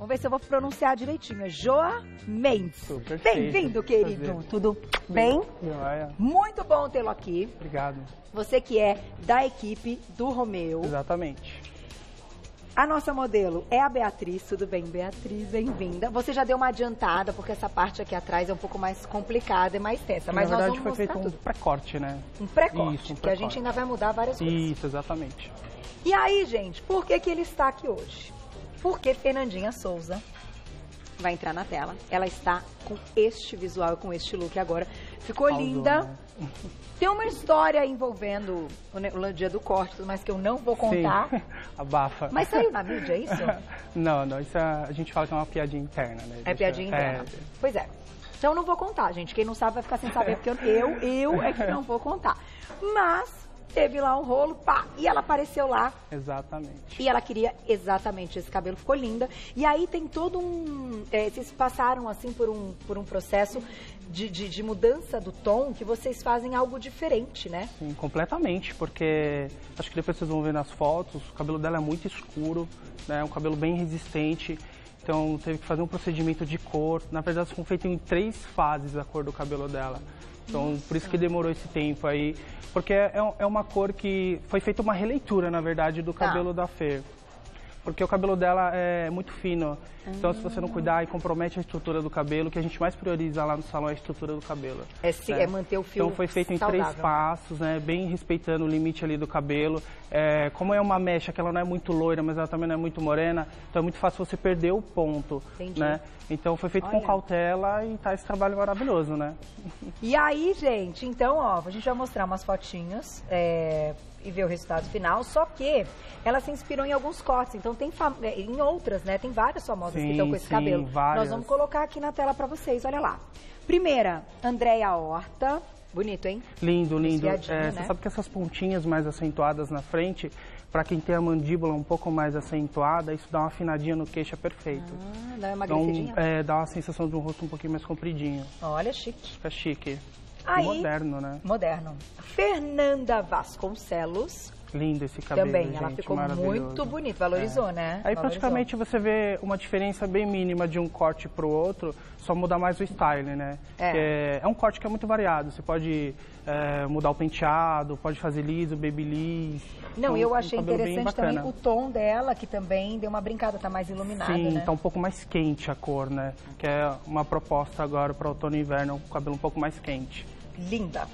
Vamos ver se eu vou pronunciar direitinho. É Joa Mendes. Bem-vindo, querido. Prazer. Tudo bem? Joia. Muito bom tê-lo aqui. Obrigado. Você que é da equipe do Romeu. Exatamente. A nossa modelo é a Beatriz. Tudo bem, Beatriz? Bem-vinda. Você já deu uma adiantada, porque essa parte aqui atrás é um pouco mais complicada e mais tensa. Mas Na nós verdade, vamos foi feito um tudo. pré-corte, né? Um pré-corte, Isso, um que a gente ainda vai mudar várias coisas. Isso, exatamente. E aí, gente, por que, que ele está aqui hoje? Porque Fernandinha Souza vai entrar na tela. Ela está com este visual, com este look agora. Ficou Causou, linda. né? Tem uma história envolvendo o, dia do corte, mais que eu não vou contar. Sim. Abafa. Mas saiu na mídia, é isso? Não, não, isso é- a gente fala que é uma piadinha interna, né? É Deixa- piadinha interna. Pois é. Então eu não vou contar, gente. Quem não sabe vai ficar sem saber, porque eu, eu, eu é que não vou contar. Mas teve lá um rolo, pá, e ela apareceu lá exatamente. E ela queria exatamente esse cabelo, ficou linda. E aí tem todo um. é, vocês passaram assim por um, por um processo de, de, de mudança do tom que vocês fazem algo diferente, né? Sim, completamente, porque acho que depois vocês vão ver nas fotos, o cabelo dela é muito escuro, né? É um cabelo bem resistente. Então teve que fazer um procedimento de cor. Na verdade, foi feito em três fases a cor do cabelo dela. Então, por isso que demorou esse tempo aí. Porque é, é uma cor que foi feita uma releitura, na verdade, do Tá. cabelo da Fer. Porque o cabelo dela é muito fino. Então, se você não cuidar, aí compromete a estrutura do cabelo. O que a gente mais prioriza lá no salão é a estrutura do cabelo. É, se- né? é manter o fio Então foi feito em saudável. três passos, né? Bem respeitando o limite ali do cabelo. É, como é uma mecha que ela não é muito loira, mas ela também não é muito morena, então é muito fácil você perder o ponto, Entendi. né? Então foi feito Olha. com cautela e tá esse trabalho maravilhoso, né? E aí, gente, então, ó, a gente vai mostrar umas fotinhas é, e ver o resultado final. Só que ela se inspirou em alguns cortes. Então tem é, em outras, né? Tem várias famosas que Sim, estão com esse sim, cabelo. várias. Nós vamos colocar aqui na tela pra vocês, olha lá. Primeira, Andréia Horta. Bonito, hein? Lindo, lindo. É, né? Você sabe que essas pontinhas mais acentuadas na frente, para quem tem a mandíbula um pouco mais acentuada, isso dá uma afinadinha no queixo, é perfeito. Ah, dá uma um- emagrecidinha. é, dá uma sensação de um rosto um pouquinho mais compridinho. Olha, chique. Fica chique. Aí- Moderno, né? Moderno. Fernanda Vasconcelos. Lindo esse cabelo, também, ela gente, ficou maravilhoso. muito bonita. Valorizou, né? Aí Valorizou. praticamente você vê uma diferença bem mínima de um corte para o outro, só muda mais o style, né? É. É, é um corte que é muito variado. Você pode é, mudar o penteado, pode fazer liso, babyliss. Não, Então, eu um achei cabelo bem interessante também o tom dela, que também deu uma brincada, tá mais iluminado, Sim, né? tá um pouco mais quente a cor, né? Que é uma proposta agora para outono e inverno, um cabelo um pouco mais quente. Linda.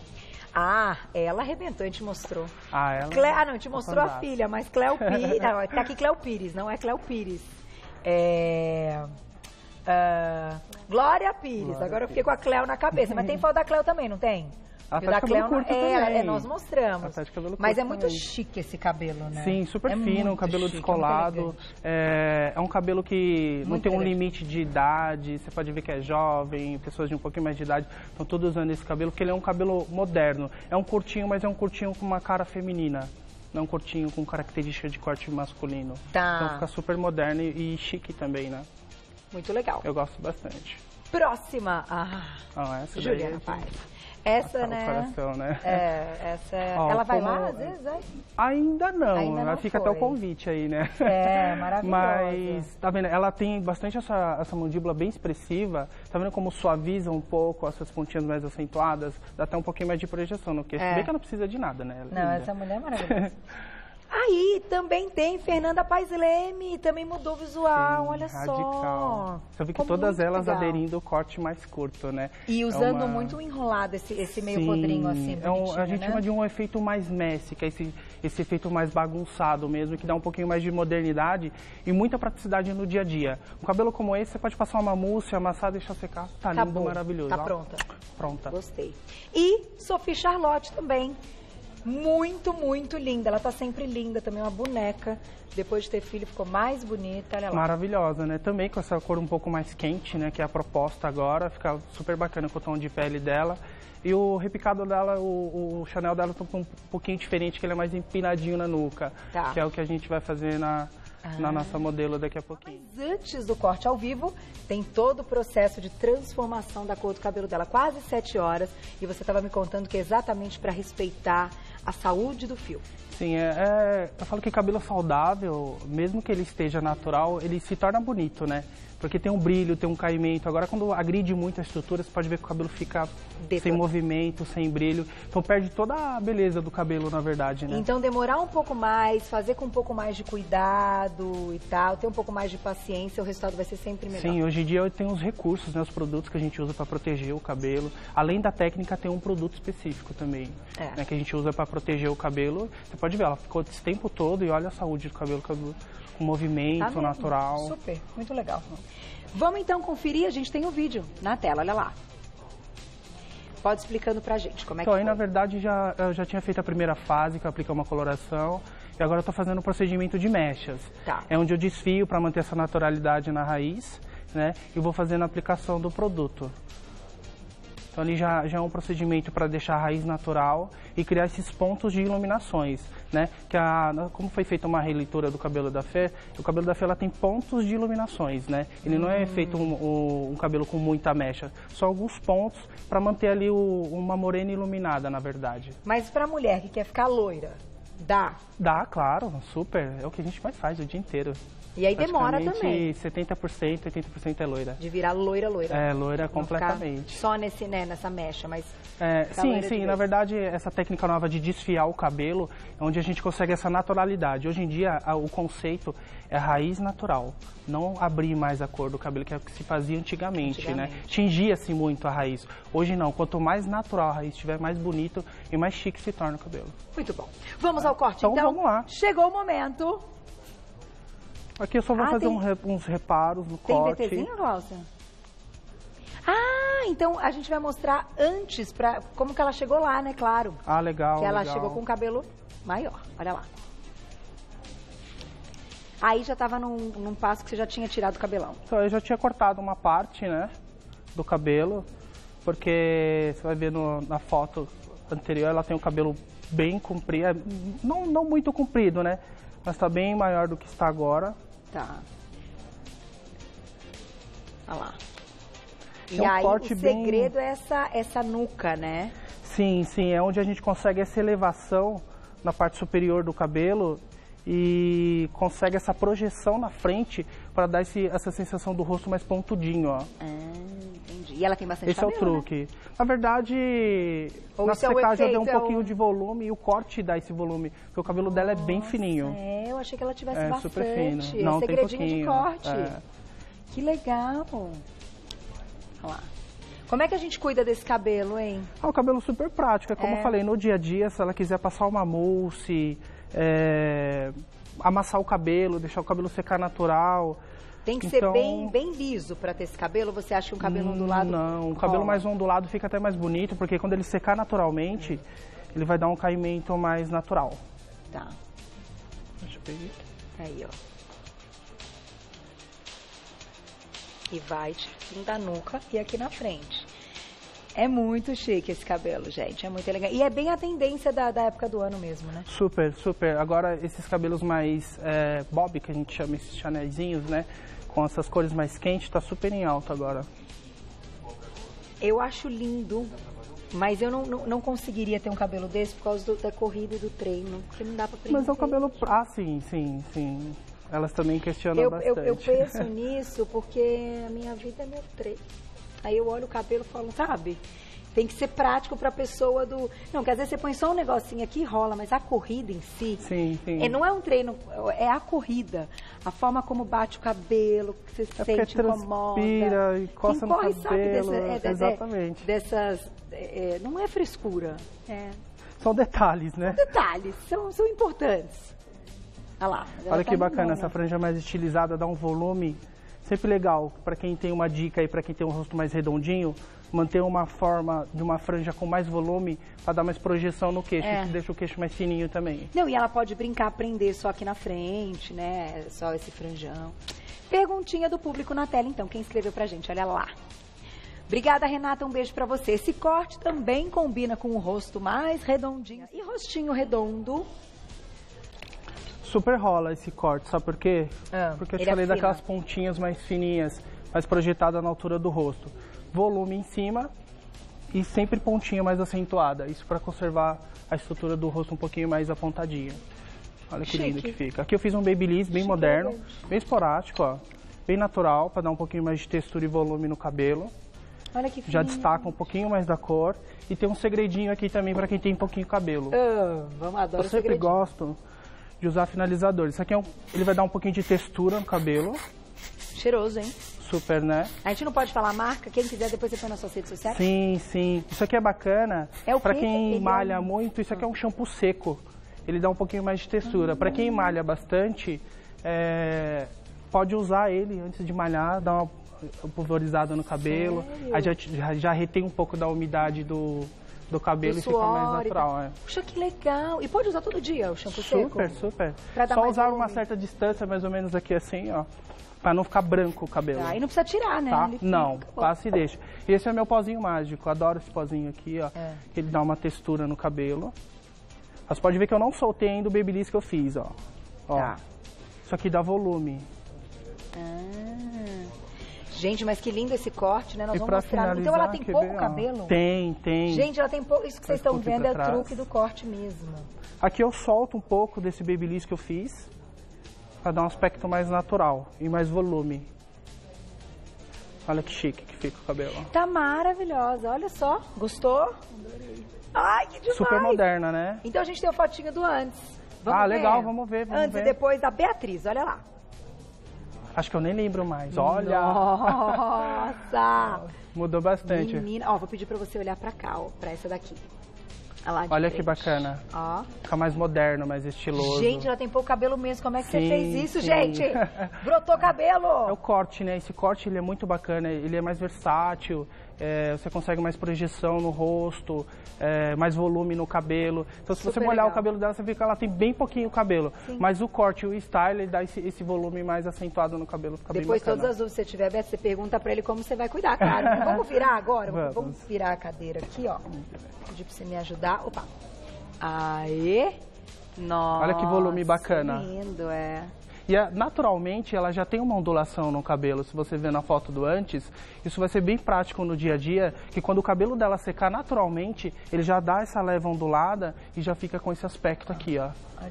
Ah, ela arrebentou, a gente mostrou. Ah, ela... Cle... Ah, não, a gente mostrou a filha, mas Cleo Pires. Não, tá aqui Cleo Pires, não é Cleo Pires. É. ah, Glória Pires. Glória Agora eu fiquei com a Cleo na cabeça. Mas tem foto da Cleo também, não tem? Ela tá de cabelo curto é, também. é, nós mostramos. Ela tá de cabelo Mas curto é muito também. chique esse cabelo, né? Sim, super é fino, um cabelo chique, é descolado. É, é um cabelo que não Muito tem um limite de idade. Você pode ver que é jovem, pessoas de um pouquinho mais de idade estão todos usando esse cabelo, porque ele é um cabelo moderno. É um curtinho, mas é um curtinho com uma cara feminina. Não é um curtinho com característica de corte masculino. Tá. Então fica super moderno e, e chique também, né? Muito legal. Eu gosto bastante. Próxima. Ah, Ah, essa daí Juliana é- Paz. Essa, Tá, o né? coração, né? É, essa é... Ó, Ela vai como- lá, às vezes, é? Ainda não, Ainda não fica foi. até o convite aí, né? É, maravilhosa. Mas, tá vendo, ela tem bastante essa, essa mandíbula bem expressiva, tá vendo como suaviza um pouco essas pontinhas mais acentuadas, dá até um pouquinho mais de projeção no queixo, É. bem que ela não precisa de nada, né? Ela é Não, linda. essa mulher é maravilhosa. Aí também tem Fernanda Paes Leme, também mudou o visual, Sim, olha só. radical. Você vê que Ficou todas elas legal. aderindo o corte mais curto, né? E É usando uma- muito enrolado esse, esse meio Sim, podrinho assim, é um- a gente né? chama de um efeito mais Messi, que é esse, esse efeito mais bagunçado mesmo, que dá um pouquinho mais de modernidade e muita praticidade no dia a dia. Um cabelo como esse, você pode passar uma mousse, amassar, deixar secar, tá lindo, Acabou. maravilhoso. Tá ó. pronta. Pronta. Gostei. E Sophie Charlotte também. Muito, muito linda. Ela tá sempre linda também, uma boneca. Depois de ter filho, ficou mais bonita. Olha lá. Maravilhosa, né? Também com essa cor um pouco mais quente, né? Que é a proposta agora. Fica super bacana com o tom de pele dela. E o repicado dela, o, o Chanel dela tá um pouquinho diferente, que ele é mais empinadinho na nuca. Tá. Que é o que a gente vai fazer na, na Ah. nossa modelo daqui a pouquinho. Mas antes do corte ao vivo, tem todo o processo de transformação da cor do cabelo dela, quase sete horas. E você estava me contando que é exatamente para respeitar a saúde do fio. Sim, é, é, eu falo que cabelo saudável, mesmo que ele esteja natural, ele se torna bonito, né? Porque tem um brilho, tem um caimento. Agora, quando agride muito a estrutura, você pode ver que o cabelo fica sem movimento, sem brilho. Então, perde toda a beleza do cabelo, na verdade, né? Então, demorar um pouco mais, fazer com um pouco mais de cuidado e tal, ter um pouco mais de paciência, o resultado vai ser sempre melhor. Sim, hoje em dia tem os recursos, né? Os produtos que a gente usa para proteger o cabelo. Além da técnica, tem um produto específico também, é. né? Que a gente usa para proteger o cabelo. Você pode ver, ela ficou esse tempo todo e olha a saúde do cabelo, cabelo com movimento tá natural. Super, muito legal. Vamos então conferir, a gente tem o um vídeo na tela, olha lá. Pode explicando pra gente como é então, que aí, foi. na verdade, já, eu já tinha feito a primeira fase, que eu apliquei uma coloração, e agora eu estou fazendo o procedimento de mechas. Tá. É onde eu desfio para manter essa naturalidade na raiz, né? E vou fazendo a aplicação do produto. Então ali já, já é um procedimento para deixar a raiz natural e criar esses pontos de iluminações, né? Que a, como foi feita uma releitura do cabelo da Fê, o cabelo da Fê ela tem pontos de iluminações, né? Ele não é hum. feito um, um, um, cabelo com muita mecha, só alguns pontos para manter ali o, uma morena iluminada, na verdade. Mas para a mulher que quer ficar loira, dá? Dá, claro, super. É o que a gente mais faz o dia inteiro. E aí demora também. 70%, 80% é loira. De virar loira, loira. É, loira completamente. Só nesse, né, nessa mecha, mas... É, sim, sim, na verdade, essa técnica nova de desfiar o cabelo é onde a gente consegue essa naturalidade. Hoje em dia, a, o conceito é raiz natural. Não abrir mais a cor do cabelo, que é o que se fazia antigamente, né? antigamente. né? Tingia-se muito a raiz. Hoje não, quanto mais natural a raiz estiver, mais bonito e mais chique se torna o cabelo. Muito bom. Vamos ao corte, então? Então, vamos lá. Chegou o momento Aqui eu só vou ah, fazer tem... um, uns reparos no tem corte. Tem VTzinho, Glaucia? Ah, então a gente vai mostrar antes pra, como que ela chegou lá, né? Claro. Ah, legal, Que ela legal. chegou com o cabelo maior. Olha lá. Aí já estava num, num, passo que você já tinha tirado o cabelão. Então, eu já tinha cortado uma parte, né, do cabelo, porque você vai ver no, na foto anterior, ela tem o cabelo bem comprido, é, não, não muito comprido, né, mas está bem maior do que está agora. Tá. Olha lá. É e um aí corte o segredo bem... é essa, essa nuca, né? Sim, sim. É onde a gente consegue essa elevação na parte superior do cabelo e consegue essa projeção na frente para dar esse, essa sensação do rosto mais pontudinho, ó. Entendi. E ela tem bastante Esse cabelo, é o truque. Né? Na verdade, Ou na secagem é deu um é pouquinho o... de volume e o corte dá esse volume, porque o cabelo Nossa, dela é bem fininho. É, eu achei que ela tivesse é, bastante. super fino. Não, é tem segredinho de corte. É. Que legal. Olha lá. Como é que a gente cuida desse cabelo, hein? Ah, o cabelo super prático. É como é. eu falei, no dia a dia, se ela quiser passar uma mousse, é, amassar o cabelo, deixar o cabelo secar natural. Tem que então, ser bem, bem liso para ter esse cabelo? Você acha que um cabelo ondulado... Não, o cabelo mais ondulado fica até mais bonito, porque quando ele secar naturalmente, ele vai dar um caimento mais natural. Tá. Deixa eu pegar. Aí, ó. E vai da nuca e aqui na frente. É muito chique esse cabelo, gente. É muito legal. E é bem a tendência da, da época do ano mesmo, né? Super, super. Agora, esses cabelos mais é, bob, que a gente chama esses chanézinhos, né? Com essas cores mais quentes, tá super em alta agora. Eu acho lindo, mas eu não, não, não, conseguiria ter um cabelo desse por causa do, da corrida e do treino, porque não dá pra prender. Mas é o cabelo... Ah, sim, sim, sim. Elas também questionam eu, bastante. Eu, eu penso nisso porque a minha vida é meu treino. Aí eu olho o cabelo e falo, sabe? Tem que ser prático para a pessoa do. Não, que às vezes você põe só um negocinho aqui e rola, mas a corrida em si. Sim, sim. É, não é um treino, é a corrida. A forma como bate o cabelo, que você é sente, incomoda. e coça Quem corre, no cabelo. Sabe dessa, é, Exatamente. Dessas. É, não é frescura. É. São detalhes, né? São detalhes, são, são importantes. Olha lá. Olha que tá bacana, essa franja mais estilizada dá um volume Sempre legal, para quem tem uma dica aí, para quem tem um rosto mais redondinho, manter uma forma de uma franja com mais volume para dar mais projeção no queixo, é. que deixa o queixo mais fininho também. Não, e ela pode brincar, prender só aqui na frente, né? Só esse franjão. Perguntinha do público na tela, então, quem escreveu pra gente, olha lá. Obrigada, Renata, um beijo para você. Esse corte também combina com o rosto mais redondinho. E rostinho redondo, super rola esse corte, sabe por quê? Ah, Porque eu te falei daquelas pontinhas mais fininhas, mais projetada na altura do rosto. Volume em cima e sempre pontinha mais acentuada. Isso para conservar a estrutura do rosto um pouquinho mais apontadinha. Olha que lindo Chique. que fica. Aqui eu fiz um babyliss bem moderno, bem esporádico, ó. Bem natural, para dar um pouquinho mais de textura e volume no cabelo. Olha que Já fininho. destaca um pouquinho mais da cor. E tem um segredinho aqui também para quem tem pouquinho cabelo. Ah, vamos, adoro Eu sempre gosto de usar finalizador. Isso aqui é um, ele vai dar um pouquinho de textura no cabelo. Cheiroso, hein? Super, né? A gente não pode falar marca, quem quiser depois você põe nas suas redes sociais. Sim, sim. Isso aqui é bacana. É o Pra quê? quem Ele é malha um- muito, isso aqui é um shampoo seco. Ele dá um pouquinho mais de textura. Pra quem malha bastante, é, pode usar ele antes de malhar, dar uma pulverizada no cabelo. Aí já, já, já retém um pouco da umidade do, do cabelo Do e fica mais natural. é. Puxa, que legal. E pode usar todo dia o shampoo seco? Super, super. Só usar uma certa distância, mais ou menos aqui assim, ó. Pra não ficar branco o cabelo. Tá, e não precisa tirar, né? Tá? Fica- Não, Acabou. passa e deixa. Esse é meu pozinho mágico. Adoro esse pozinho aqui, ó. É. Que ele dá uma textura no cabelo. Você pode ver que eu não soltei ainda o babyliss que eu fiz, ó. ó. Tá. Isso aqui dá volume. Ah. Gente, mas que lindo esse corte, né? Nós e vamos mostrar. Então ela tem pouco ver, cabelo? Tem, tem. Gente, ela tem pouco. Isso que vocês estão vendo é o truque do corte mesmo. Aqui eu solto um pouco desse babyliss que eu fiz. Pra dar um aspecto mais natural e mais volume. Olha que chique que fica o cabelo. Tá maravilhosa, olha só. Gostou? Ai, que demais. Super moderna, né? Então a gente tem a fotinha do antes. Vamos Ah, ver? legal, vamos ver, vamos antes ver. e depois da Beatriz, olha lá. Acho que eu nem lembro mais. Olha! Nossa! Mudou bastante. Menina, ó, vou pedir pra você olhar pra cá, ó, pra essa daqui. Olha Olha que bacana. Ó. Fica mais moderno, mais estiloso. Gente, ela tem pouco cabelo mesmo. Como é que você Sim, fez isso, sim. gente? Brotou cabelo! É o corte, né? Esse corte ele é muito bacana, ele é mais versátil, é, você consegue mais projeção no rosto, é, mais volume no cabelo. Então se você Super molhar legal. o cabelo dela, você vê que ela tem bem pouquinho cabelo. Mas o corte e o style ele dá esse, esse volume mais acentuado no cabelo, fica Depois, todas as dúvidas que você tiver, Beto, você pergunta pra ele como você vai cuidar, claro. Vamos virar agora? Vamos. Vamos virar a cadeira aqui, ó. Pedir pra você me ajudar. Opa. Aê. Nossa. Olha que volume bacana. lindo, é. E a- naturalmente ela já tem uma ondulação no cabelo. Se você ver na foto do antes, isso vai ser bem prático no dia a dia, que quando o cabelo dela secar naturalmente, ele já dá essa leva ondulada e já fica com esse aspecto aqui, ó. Olha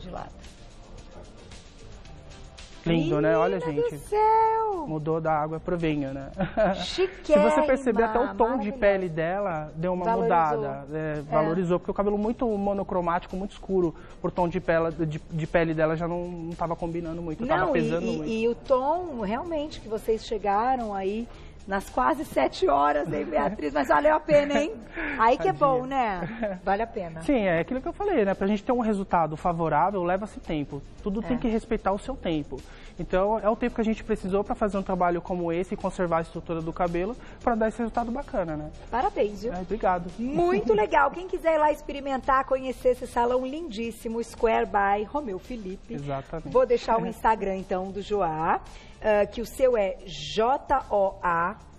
Lindo, né? Olha, gente. do céu. Mudou da água pro vinho, né? Se Chiquérrima, você perceber, até o tom de pele dela deu uma Valorizou. mudada. é, valorizou, porque o cabelo muito monocromático, muito escuro, por tom de pele, de, de pele dela já não estava combinando muito, Não, e, pesando e- muito. e o tom, realmente, que vocês chegaram aí nas quase sete horas, hein, Beatriz? Mas valeu a pena, hein? Aí que é bom, né? Vale a pena. Sim, é aquilo que eu falei, né? Pra gente ter um resultado favorável, leva-se tempo. Tudo É. tem que respeitar o seu tempo. Então, é o tempo que a gente precisou para fazer um trabalho como esse e conservar a estrutura do cabelo para dar esse resultado bacana, né? Parabéns, viu? É, obrigado. Muito legal. Quem quiser ir lá experimentar, conhecer esse salão lindíssimo, Square by Romeu Felipe. Exatamente. Vou deixar o Instagram, então, do Joá, ah, que o seu é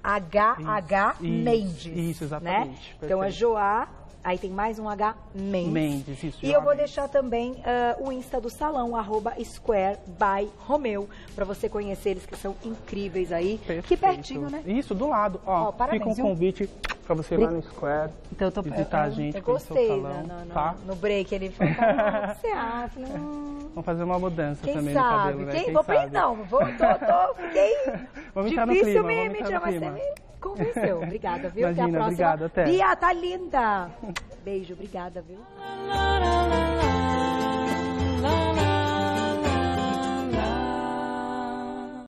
J-O-A-H-H Mendes. isso, exatamente. Né? Então é. Joá, aí tem mais um H, Mendes. Mendes, isso, E eu vou Mendes. deixar também ah, o Insta do salão, arroba Square by Romeu, pra você conhecer eles que são incríveis aí. Que Perfeito. pertinho, né? Isso, do lado. Ó, Ó, parabéns, fica um viu? convite para você ir lá no Square. Então eu tô visitar a eu- gente, Eu gostei salão, né, no, no, tá? no break. Ele falou: "Ah, que você acha? Falei, hum, Vamos fazer uma mudança quem também sabe? no cabelo, né? Quem, Quem vou sabe? pra não, vou, tô, tô, fiquei Vamos difícil clima, me, vamos me entrar no chamar, você me convenceu. Obrigada, viu? até a Imagina, próxima. obrigado, até. Bia, tá linda. Beijo, obrigada, viu?